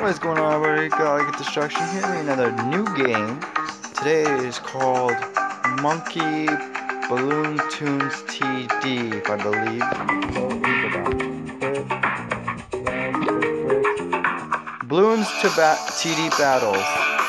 What is going on everybody? Galactic Destruction here with another new game. Today is called Monkey Balloon Tunes TD, if I believe. Balloons to TD Battles.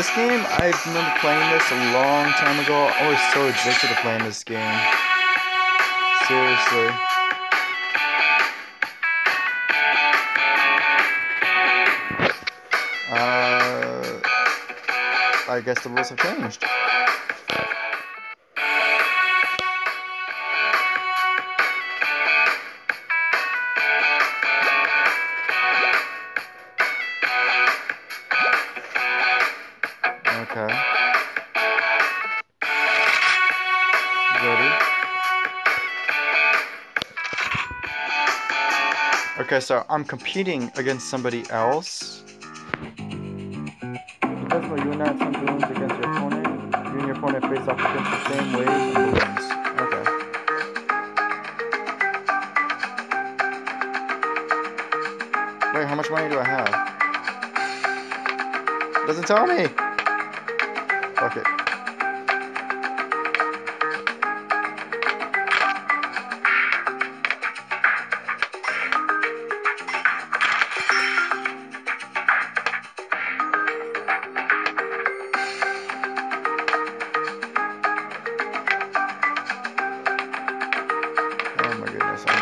This game, I remember playing this a long time ago. I was so addicted to playing this game. Seriously. Uh, I guess the rules have changed. Okay, so I'm competing against somebody else. Because when you some balloons against your opponent, you and your opponent face off against the same balloons. Okay. Wait, how much money do I have? Doesn't tell me! Fuck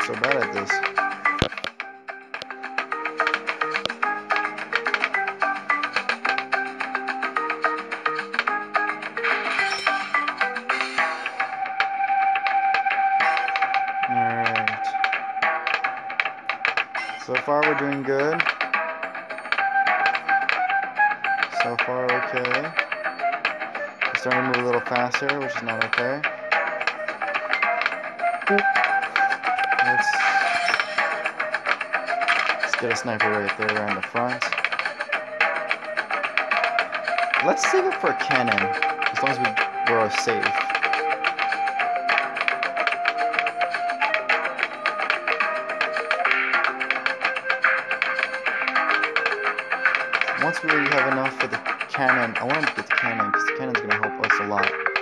so bad at this. Alright. So far we're doing good. So far okay. We're starting to move a little faster, which is not okay. Let's, let's get a sniper right there around the front. Let's save it for a cannon, as long as we, we're safe. Once we have enough for the cannon, I want to get the cannon, because the cannon's going to help us a lot.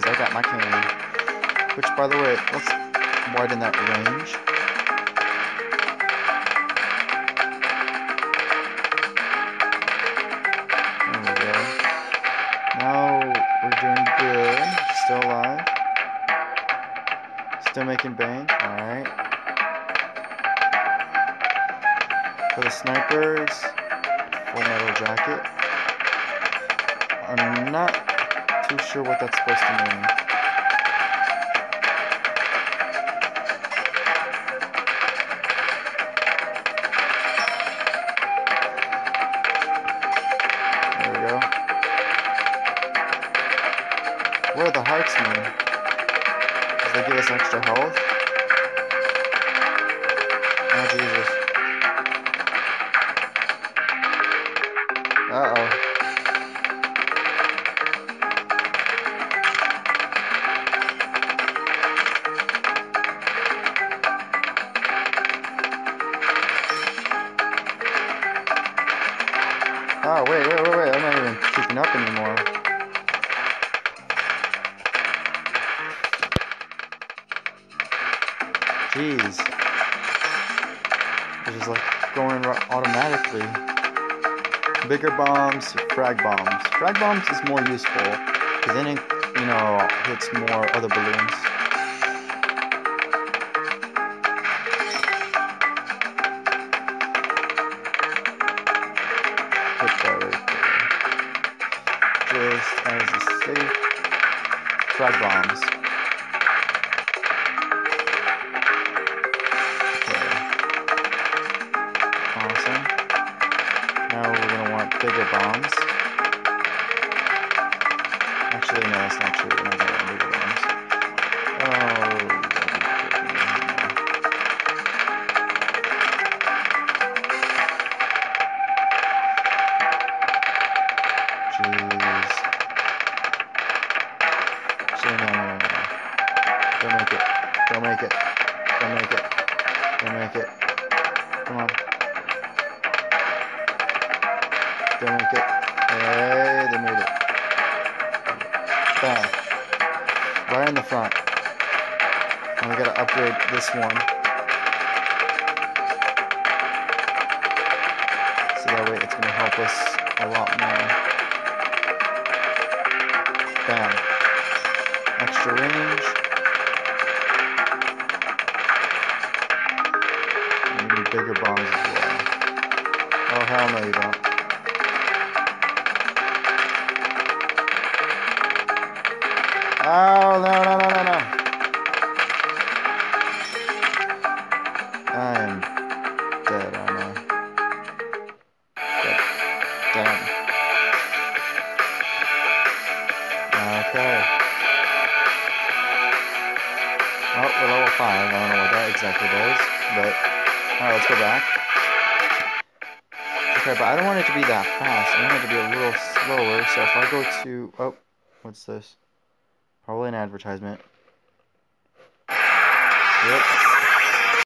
Because I got my cannon. Which, by the way, let's widen that range. There we go. Now we're doing good. Still alive. Still making bank. Alright. For the snipers, full metal jacket. I'm not too sure what that's supposed to mean. There we go. What do the hearts mean? Does they give us extra health? Oh Jesus. Oh, wait, wait, wait, wait. I'm not even keeping up anymore. Jeez. It's just like going automatically. Bigger bombs, frag bombs. Frag bombs is more useful because then it, you know, hits more other balloons. That right. Just as a safe. Frag bombs. Awesome. Now we're gonna want bigger bombs. Jeez. So no, no, no, no. Don't make it. Don't make it. Don't make it. Don't make it. Come on. Don't make it. Hey, they made it. Bang. Right in the front. And we gotta upgrade this one. So that way it's gonna help us a lot more. Bam. Extra range. Need bigger bombs as well. Oh hell no you don't. Oh, no, no, no, no, no. I am dead, aren't I? Exactly does, but... Alright, let's go back. Okay, but I don't want it to be that fast. I want it to be a little slower, so if I go to... Oh, what's this? Probably an advertisement. Yep.